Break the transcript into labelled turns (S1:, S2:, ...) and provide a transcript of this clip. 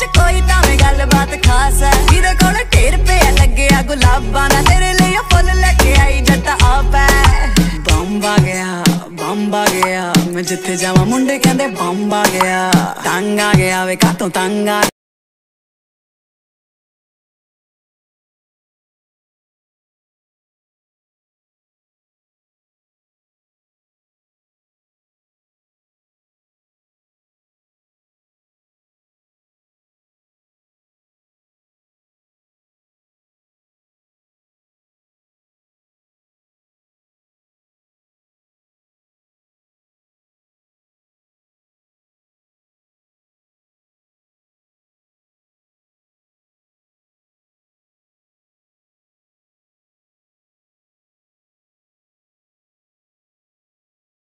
S1: ਚ ਕੋਈ ਤਾਂ ਵੇ ਗੱਲਬਾਤ ਖਾਸ ਹੈ ਜਿਹਦੇ ਕੋਲ ਢੇਰ ਪਿਆ ਲੱਗਿਆ ਗੁਲਾਬਾਂ ਦਾ ਤੇਰੇ ਲਈ ਉਹ ਫੁੱਲ ਲੈ ਕੇ ਆਈ ਜੱਟਾ ਆਪ ਹੈ ਬੰਬ ਆ ਗਿਆ ਬੰਬ ਆ ਗਿਆ ਮੈਂ ਜਿੱਥੇ ਜਾਵਾਂ ਮੁੰਡੇ ਕਹਿੰਦੇ ਬੰਬ ਆ ਗਿਆ ਤੰਗ ਆ ਗਿਆ ਵੇ ਕਾਤੋਂ ਤੰਗ ਆ